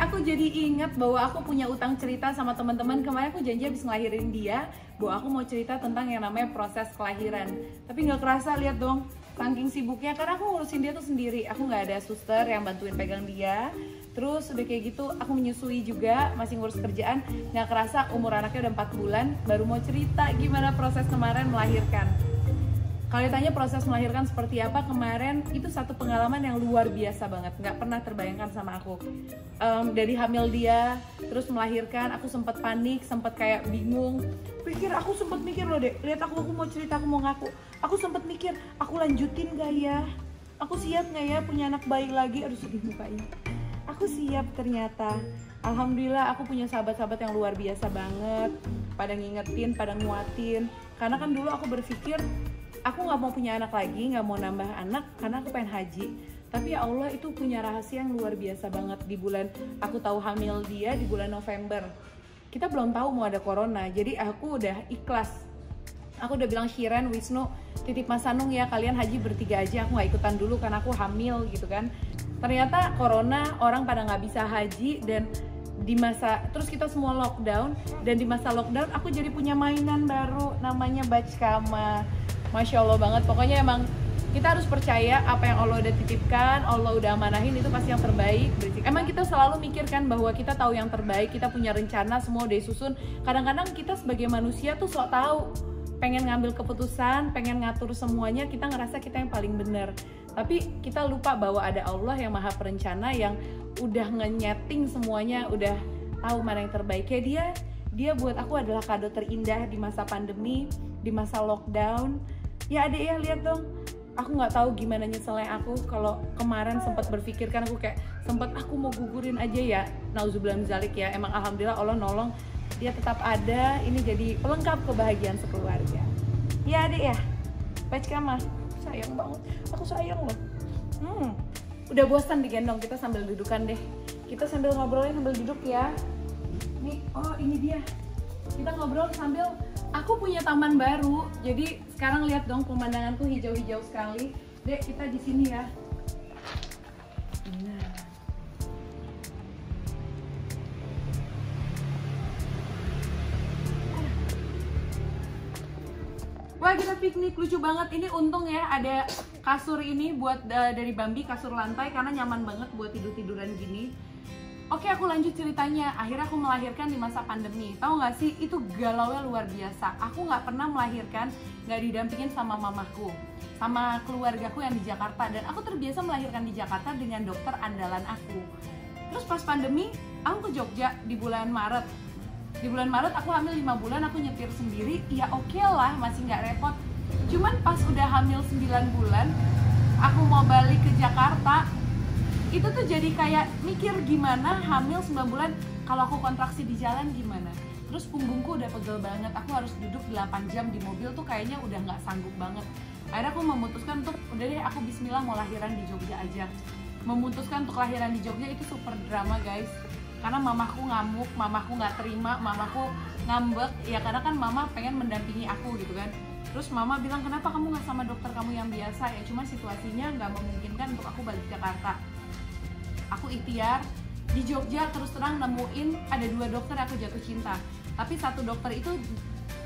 aku jadi ingat bahwa aku punya utang cerita sama teman-teman. Kemarin aku janji habis ngelahirin dia bahwa aku mau cerita tentang yang namanya proses kelahiran. Tapi nggak kerasa lihat dong saking sibuknya. Karena aku ngurusin dia tuh sendiri. Aku nggak ada suster yang bantuin pegang dia. Terus udah kayak gitu aku menyusui juga masih ngurus kerjaan. Nggak kerasa umur anaknya udah 4 bulan baru mau cerita gimana proses kemarin melahirkan kalau ditanya proses melahirkan seperti apa kemarin itu satu pengalaman yang luar biasa banget. Nggak pernah terbayangkan sama aku. Em, dari hamil dia terus melahirkan aku sempat panik sempat kayak bingung. Pikir aku sempat mikir loh deh lihat aku aku mau cerita aku mau ngaku. Aku sempat mikir aku lanjutin gak ya? Aku siap nggak ya punya anak bayi lagi? Aduh sedih mukanya. Aku siap ternyata. Alhamdulillah aku punya sahabat-sahabat yang luar biasa banget. Pada ngingetin, pada nguatin. Karena kan dulu aku berpikir aku nggak mau punya anak lagi, nggak mau nambah anak karena aku pengen haji. Tapi ya Allah itu punya rahasia yang luar biasa banget di bulan aku tahu hamil dia di bulan November. Kita belum tahu mau ada corona jadi aku udah ikhlas. Aku udah bilang Shiren, Wisnu, titip Mas Anung ya kalian haji bertiga aja aku nggak ikutan dulu karena aku hamil gitu kan. Ternyata corona orang pada nggak bisa haji dan di masa terus kita semua lockdown dan di masa lockdown aku jadi punya mainan baru namanya Bachkama Masya Allah banget pokoknya emang kita harus percaya apa yang Allah udah titipkan, Allah udah amanahin itu pasti yang terbaik. Emang kita selalu mikirkan bahwa kita tahu yang terbaik, kita punya rencana semua udah disusun. Kadang-kadang kita sebagai manusia tuh sok tahu, pengen ngambil keputusan, pengen ngatur semuanya, kita ngerasa kita yang paling benar. Tapi kita lupa bahwa ada Allah yang maha perencana yang udah ngenyeting semuanya, udah tahu mana yang terbaik. Kayak dia, dia buat aku adalah kado terindah di masa pandemi, di masa lockdown. Ya adek ya lihat dong, aku nggak tahu gimana nyeselnya aku kalau kemarin sempat berpikir kan aku kayak sempat aku mau gugurin aja ya. Nauzubillah zalik ya. Emang alhamdulillah Allah nolong. Dia tetap ada. Ini jadi pelengkap kebahagiaan sekeluarga. Ya adik ya. Pachkama sayang banget. Aku sayang loh. Hmm. udah bosan digendong. Kita sambil dudukan deh. Kita sambil ngobrolnya sambil duduk ya. Nih oh ini dia kita ngobrol sambil aku punya taman baru. Jadi sekarang lihat dong pemandanganku hijau-hijau sekali. Dek kita di sini ya. Nah. Wah kita piknik. Lucu banget. Ini untung ya ada kasur ini buat uh, dari Bambi kasur lantai karena nyaman banget buat tidur tiduran gini Oke aku lanjut ceritanya. Akhirnya aku melahirkan di masa pandemi. Tahu nggak sih? Itu galau luar biasa. Aku nggak pernah melahirkan nggak didampingin sama mamaku Sama keluargaku yang di Jakarta. Dan aku terbiasa melahirkan di Jakarta dengan dokter andalan aku. Terus pas pandemi aku ke Jogja di bulan Maret. Di bulan Maret aku hamil 5 bulan aku nyetir sendiri. Ya oke lah masih nggak repot. Cuman pas udah hamil 9 bulan Aku mau balik ke Jakarta itu tuh jadi kayak mikir gimana hamil 9 bulan kalau aku kontraksi di jalan gimana? Terus punggungku udah pegel banget aku harus duduk 8 jam di mobil tuh kayaknya udah nggak sanggup banget. Akhirnya aku memutuskan untuk udah deh aku bismillah mau lahiran di Jogja aja. Memutuskan untuk lahiran di Jogja itu super drama guys. Karena mamaku ngamuk, mamaku nggak terima, mamaku ngambek. Ya karena kan mama pengen mendampingi aku gitu kan. Terus mama bilang kenapa kamu nggak sama dokter kamu yang biasa? Ya cuma situasinya nggak memungkinkan untuk aku balik Jakarta aku ikhtiar di Jogja terus terang nemuin ada dua dokter aku jatuh cinta. Tapi satu dokter itu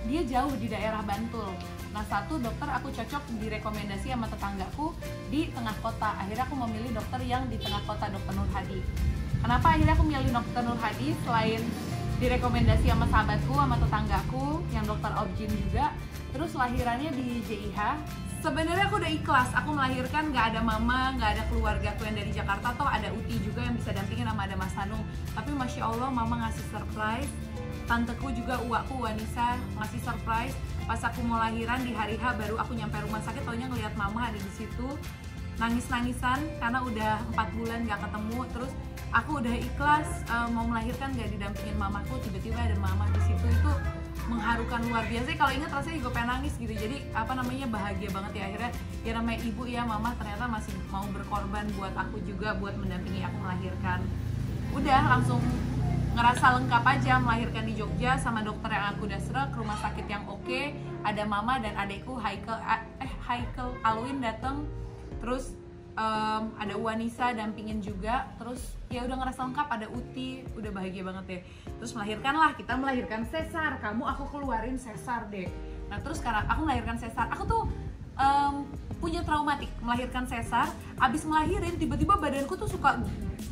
dia jauh di daerah Bantul. Nah satu dokter aku cocok direkomendasi sama tetanggaku di tengah kota. Akhirnya aku memilih dokter yang di tengah kota dokter Nur Hadi. Kenapa akhirnya aku milih dokter Nur Hadi selain direkomendasi sama sahabatku sama tetanggaku yang dokter Objin juga? Terus lahirannya di JIH sebenarnya aku udah ikhlas. Aku melahirkan nggak ada mama nggak ada keluarga aku yang dari Jakarta toh ada Uti juga yang bisa dampingin sama ada Mas Hanung tapi masya Allah mama ngasih surprise. Tanteku juga uakku Wanisa ngasih surprise. Pas aku mau lahiran di hari H baru aku nyampe rumah sakit taunya ngeliat mama ada di situ. Nangis nangisan karena udah empat bulan nggak ketemu. Terus aku udah ikhlas uh, mau melahirkan nggak didampingin mamaku. Tiba-tiba ada mama di situ. Itu mengharukan luar biasa. Kalau ingat rasanya juga pengen nangis gitu. Jadi apa namanya bahagia banget ya. Akhirnya ya namanya ibu ya mama ternyata masih mau berkorban buat aku juga buat mendampingi aku melahirkan. Udah langsung ngerasa lengkap aja melahirkan di Jogja sama dokter yang aku udah serak rumah sakit yang oke. Okay. ada mama dan adekku Haikel eh Haikel Alwin dateng. Terus um, ada Wanisa dampingin juga. Terus ya udah ngerasa lengkap ada uti udah bahagia banget deh terus melahirkan lah kita melahirkan sesar. Kamu aku keluarin sesar deh. Nah terus karena aku melahirkan sesar. Aku tuh um, punya traumatik. Melahirkan sesar abis melahirin tiba-tiba badanku tuh suka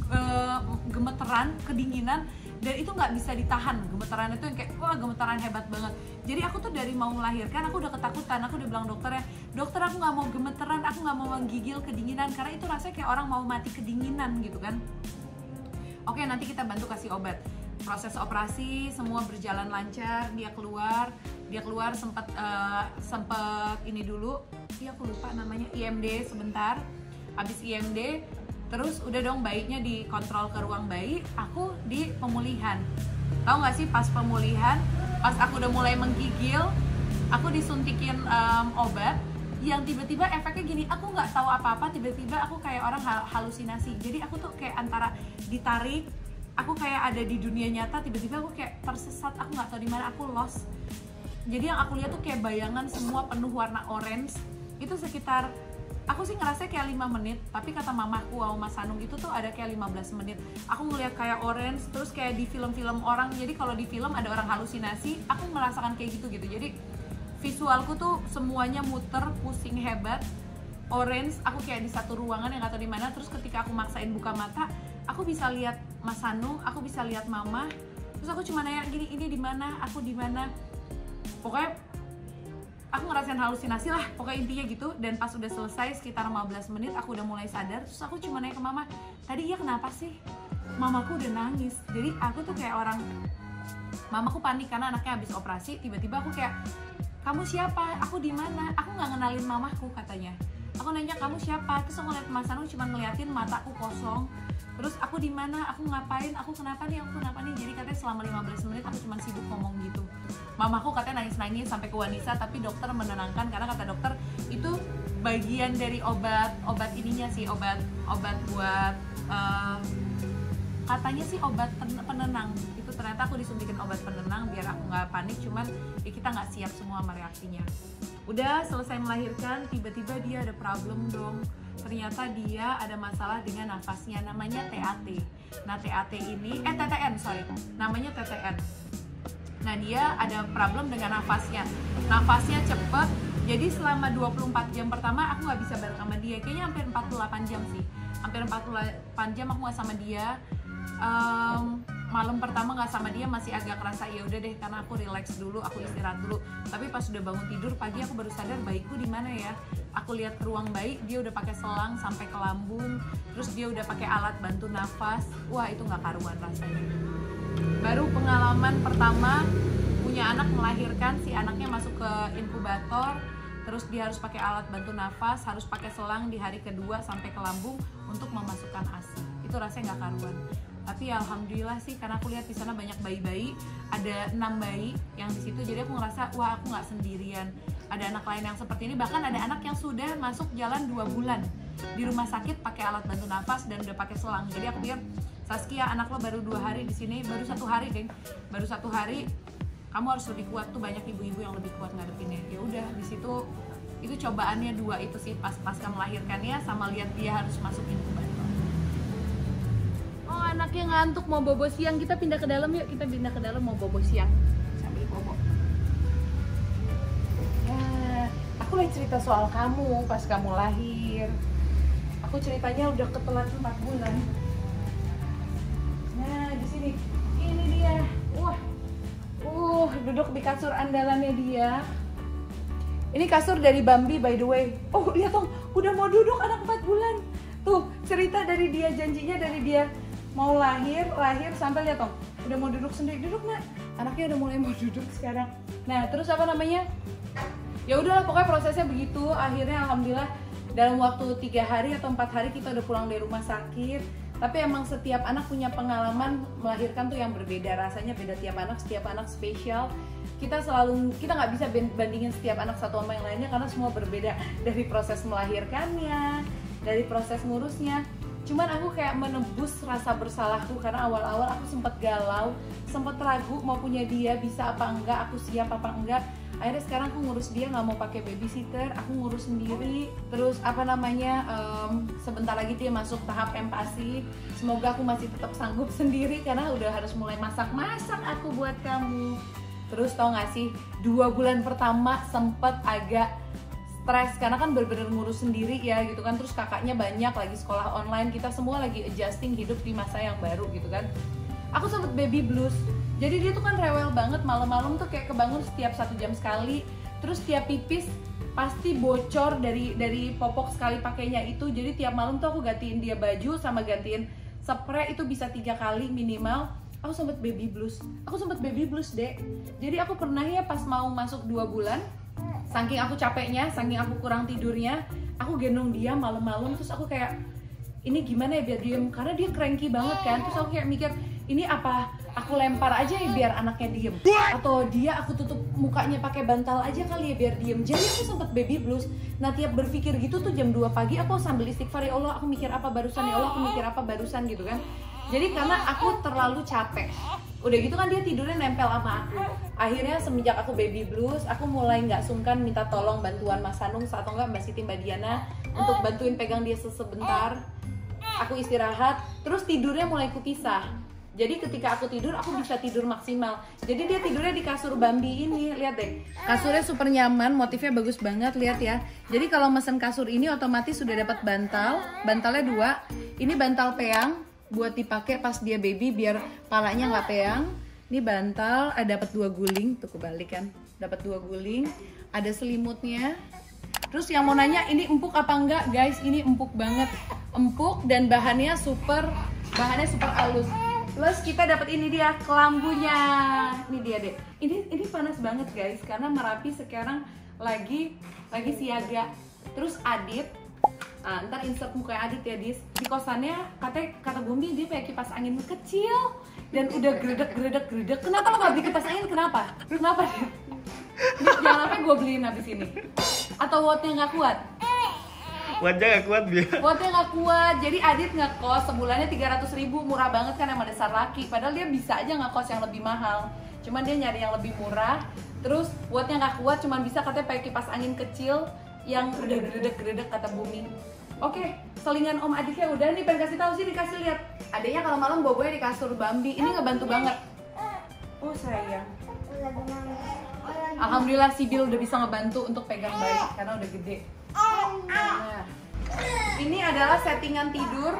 uh, gemeteran kedinginan dan itu nggak bisa ditahan. Gemeteran itu yang kayak wah gemeteran hebat banget. Jadi aku tuh dari mau melahirkan aku udah ketakutan. Aku udah bilang dokternya dokter aku nggak mau gemeteran aku nggak mau menggigil kedinginan. Karena itu rasanya kayak orang mau mati kedinginan gitu kan oke nanti kita bantu kasih obat. Proses operasi semua berjalan lancar dia keluar dia keluar sempat uh, sempat ini dulu. Iya aku lupa namanya IMD sebentar. Habis IMD terus udah dong baiknya dikontrol ke ruang bayi aku di pemulihan. Tahu nggak sih pas pemulihan pas aku udah mulai menggigil aku disuntikin um, obat yang tiba-tiba efeknya gini aku nggak tahu apa-apa tiba-tiba aku kayak orang hal halusinasi. Jadi aku tuh kayak antara ditarik aku kayak ada di dunia nyata tiba-tiba aku kayak tersesat aku nggak tahu di mana aku lost. Jadi yang aku lihat tuh kayak bayangan semua penuh warna orange itu sekitar aku sih ngerasa kayak 5 menit tapi kata mamaku sama Mas Hanung itu tuh ada kayak 15 menit. Aku ngeliat kayak orange terus kayak di film-film orang jadi kalau di film ada orang halusinasi aku merasakan kayak gitu gitu jadi visualku tuh semuanya muter pusing hebat. Orange aku kayak di satu ruangan yang gak tahu di mana. Terus ketika aku maksain buka mata aku bisa lihat Mas Hanung aku bisa lihat mama. Terus aku cuma nanya gini ini di mana? Aku di mana? Pokoknya aku ngerasain halusinasi lah pokoknya intinya gitu. Dan pas udah selesai sekitar 15 menit aku udah mulai sadar. Terus aku cuma nanya ke mama tadi iya kenapa sih? Mamaku udah nangis. Jadi aku tuh kayak orang mamaku panik karena anaknya habis operasi tiba-tiba aku kayak kamu siapa? Aku di mana? Aku nggak ngenalin mamaku katanya. Aku nanya kamu siapa? Terus aku ngeliat mas Anu cuma ngeliatin mataku kosong. Terus aku di mana? Aku ngapain? Aku kenapa nih? Aku kenapa nih? Jadi katanya selama 15 menit aku cuma sibuk ngomong gitu. Mamaku katanya nangis-nangis sampai ke wanita tapi dokter menenangkan karena kata dokter itu bagian dari obat obat ininya sih obat obat buat uh, katanya sih obat penenang itu ternyata aku disuntikin obat penenang biar aku nggak panik cuman ya kita nggak siap semua sama udah selesai melahirkan tiba-tiba dia ada problem dong. Ternyata dia ada masalah dengan nafasnya namanya TAT nah TAT ini eh TTN sorry. Namanya TTN nah dia ada problem dengan nafasnya. Nafasnya cepet jadi selama 24 jam pertama aku nggak bisa bareng sama dia. Kayaknya hampir 48 jam sih. Hampir 48 jam aku nggak sama dia. Um, malam pertama nggak sama dia masih agak kerasa ya udah deh karena aku relax dulu aku istirahat dulu. Tapi pas sudah bangun tidur pagi aku baru sadar bayiku di mana ya? Aku lihat ruang bayi dia udah pakai selang sampai ke lambung terus dia udah pakai alat bantu nafas. Wah itu nggak karuan rasanya. Baru pengalaman pertama punya anak melahirkan si anaknya masuk ke inkubator terus dia harus pakai alat bantu nafas harus pakai selang di hari kedua sampai ke lambung untuk memasukkan asi itu rasanya nggak karuan tapi ya alhamdulillah sih karena aku lihat di sana banyak bayi-bayi ada enam bayi yang di situ jadi aku ngerasa wah aku nggak sendirian. Ada anak lain yang seperti ini bahkan ada anak yang sudah masuk jalan dua bulan. Di rumah sakit pakai alat bantu nafas dan udah pakai selang. Jadi aku pikir Saskia anak lo baru dua hari di sini baru satu hari deh baru satu hari kamu harus lebih kuat. Tuh banyak ibu-ibu yang lebih kuat ngadepinnya. Ya udah di situ itu cobaannya dua itu sih pas pasca melahirkannya sama lihat dia harus masuk inkubator anaknya ngantuk mau bobo siang. Kita pindah ke dalam yuk kita pindah ke dalam mau bobo siang. Sambil bobo. Ya aku lagi cerita soal kamu pas kamu lahir. Aku ceritanya udah ketelat 4 bulan. Nah di sini. Ini dia. Wah. Uh duduk di kasur andalannya dia. Ini kasur dari Bambi by the way. Oh lihat dong. Udah mau duduk anak 4 bulan. Tuh cerita dari dia janjinya dari dia mau lahir lahir sampai lihat dong udah mau duduk sendiri duduk nak. Anaknya udah mulai mau duduk sekarang. Nah terus apa namanya? Ya udahlah pokoknya prosesnya begitu. Akhirnya alhamdulillah dalam waktu tiga hari atau empat hari kita udah pulang dari rumah sakit. Tapi emang setiap anak punya pengalaman melahirkan tuh yang berbeda. Rasanya beda. Tiap anak setiap anak spesial. Kita selalu kita nggak bisa bandingin setiap anak satu sama yang lainnya karena semua berbeda. Dari proses melahirkannya dari proses ngurusnya cuman aku kayak menebus rasa bersalahku karena awal-awal aku sempat galau sempat ragu mau punya dia bisa apa enggak aku siap apa enggak. Akhirnya sekarang aku ngurus dia nggak mau pakai babysitter aku ngurus sendiri. Terus apa namanya um, sebentar lagi dia masuk tahap empati. Semoga aku masih tetap sanggup sendiri karena udah harus mulai masak-masak aku buat kamu. Terus tau gak sih dua bulan pertama sempet agak stres karena kan bener-bener ngurus sendiri ya gitu kan. Terus kakaknya banyak lagi sekolah online kita semua lagi adjusting hidup di masa yang baru gitu kan. Aku sempet baby blues. Jadi dia tuh kan rewel banget malam-malam tuh kayak kebangun setiap satu jam sekali. Terus tiap pipis pasti bocor dari dari popok sekali pakainya itu. Jadi tiap malam tuh aku gantiin dia baju sama gantiin spray itu bisa tiga kali minimal. Aku sempet baby blues. Aku sempet baby blues deh jadi aku pernah ya pas mau masuk dua bulan saking aku capeknya saking aku kurang tidurnya aku gendong dia malam-malam terus aku kayak ini gimana ya biar diem? Karena dia cranky banget kan terus aku kayak mikir ini apa? Aku lempar aja ya biar anaknya diem. Atau dia aku tutup mukanya pakai bantal aja kali ya biar diem. Jadi aku sempet baby blues. Nah tiap berpikir gitu tuh jam 2 pagi aku sambil istighfar ya Allah aku mikir apa barusan ya Allah aku mikir apa barusan gitu kan. Jadi karena aku terlalu capek udah gitu kan dia tidurnya nempel sama aku. Akhirnya semenjak aku baby blues aku mulai nggak sungkan minta tolong bantuan Mas Sanung atau enggak Mbak Siti Mbak Diana untuk bantuin pegang dia sebentar. Aku istirahat terus tidurnya mulai kupisah. Jadi ketika aku tidur aku bisa tidur maksimal. Jadi dia tidurnya di kasur Bambi ini lihat deh. Kasurnya super nyaman motifnya bagus banget lihat ya. Jadi kalau mesen kasur ini otomatis sudah dapat bantal bantalnya dua. Ini bantal peang buat dipakai pas dia baby biar palanya nggak peang. Ini bantal ada dapat dua guling tuh kebalik kan. Dapat dua guling ada selimutnya. Terus yang mau nanya ini empuk apa enggak? Guys ini empuk banget. Empuk dan bahannya super bahannya super halus. Plus kita dapat ini dia kelambunya. Ini dia deh ini ini panas banget guys karena merapi sekarang lagi lagi siaga. Terus Adit Ah, ntar insert muka Adit ya dis. Di kosannya kata kata Bumi dia pakai kipas angin kecil dan udah gredek gredek gredek kenapa lo gak beli kipas angin? Kenapa? Kenapa? Jangan sampai gue beliin habis ini. Atau wattnya nggak kuat? Wattnya gak kuat biar Wattnya nggak kuat, jadi Adit ngekos sebulannya 300 ribu. Murah banget kan emang dasar laki. Padahal dia bisa aja ngekos yang lebih mahal. Cuman dia nyari yang lebih murah. Terus wattnya nggak kuat, cuman bisa katanya pakai kipas angin kecil yang udah gredek-gredek kata Bumi. Oke, selingan Om Adiknya udah nih pengen kasih tahu sih dikasih lihat. Adiknya kalau malam bobonya di kasur Bambi. Ini ngebantu banget. Oh sayang. Alhamdulillah si Bill udah bisa ngebantu untuk pegang bayi karena udah gede. Nah, ini adalah settingan tidur.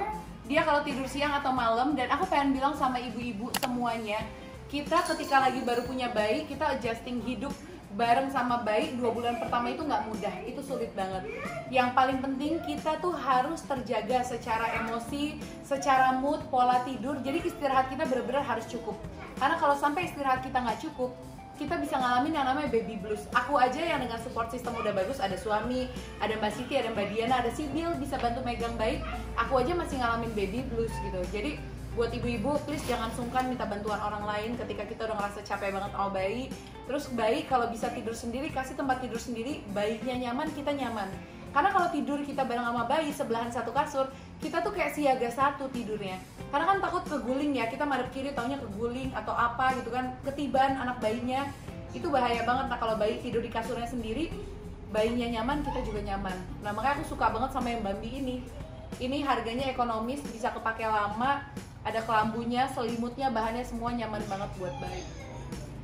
Dia kalau tidur siang atau malam dan aku pengen bilang sama ibu-ibu semuanya, kita ketika lagi baru punya bayi, kita adjusting hidup bareng sama bayi dua bulan pertama itu nggak mudah itu sulit banget. Yang paling penting kita tuh harus terjaga secara emosi secara mood pola tidur. Jadi istirahat kita benar-benar harus cukup. Karena kalau sampai istirahat kita nggak cukup kita bisa ngalamin yang namanya baby blues. Aku aja yang dengan support system udah bagus ada suami ada mbak Siti ada mbak Diana ada Sibil bisa bantu megang baik aku aja masih ngalamin baby blues gitu. Jadi buat ibu-ibu please jangan sungkan minta bantuan orang lain ketika kita udah ngerasa capek banget sama bayi. Terus bayi kalau bisa tidur sendiri kasih tempat tidur sendiri bayinya nyaman kita nyaman. Karena kalau tidur kita bareng sama bayi sebelahan satu kasur kita tuh kayak siaga satu tidurnya. Karena kan takut keguling ya kita madep kiri taunya keguling atau apa gitu kan ketiban anak bayinya. Itu bahaya banget nah kalau bayi tidur di kasurnya sendiri bayinya nyaman kita juga nyaman. Nah makanya aku suka banget sama yang Bambi ini. Ini harganya ekonomis bisa kepake lama ada kelambunya selimutnya bahannya semua nyaman banget buat bayi.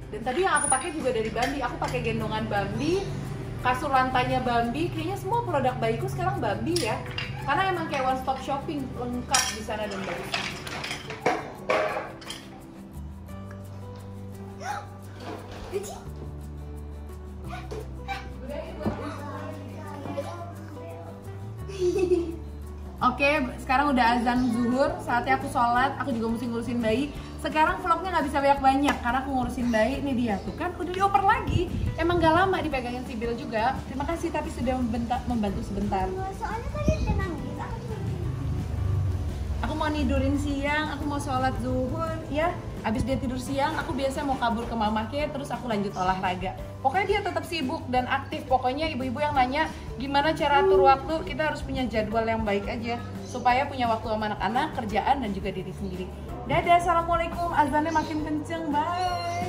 Dan tadi yang aku pakai juga dari Bambi. Aku pakai gendongan Bambi kasur lantainya Bambi. Kayaknya semua produk bayiku sekarang Bambi ya. Karena emang kayak one stop shopping lengkap di sana dan bagus sekarang udah azan zuhur, saatnya aku sholat, aku juga mesti ngurusin bayi. Sekarang vlognya nggak bisa banyak-banyak karena aku ngurusin bayi. Ini dia tuh kan, udah dioper lagi. Emang gak lama dipegangin Sibil juga. Terima kasih tapi sudah membentak, membantu sebentar. Soalnya tadi dia nangis, aku Aku mau nidurin siang, aku mau sholat zuhur, ya. Abis dia tidur siang, aku biasa mau kabur ke mamake, terus aku lanjut olahraga. Pokoknya dia tetap sibuk dan aktif. Pokoknya ibu-ibu yang nanya gimana cara atur waktu, kita harus punya jadwal yang baik aja supaya punya waktu sama anak-anak, kerjaan dan juga diri sendiri. Dadah, assalamualaikum. Azannya makin kenceng. Bye.